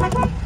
Okay.